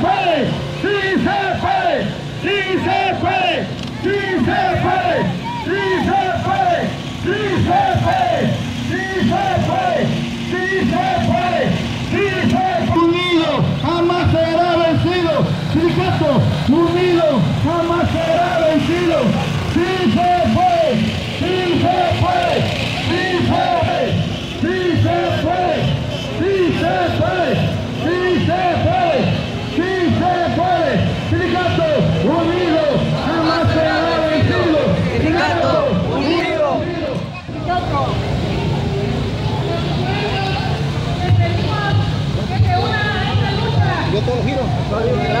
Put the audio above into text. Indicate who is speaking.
Speaker 1: puede, sí se puede, sí se puede, sí se puede, sí se puede, sí se puede, sí se puede, sí se puede, sí se puede. Unido jamás será vencido, sí unido jamás será vencido, sí se Valeu,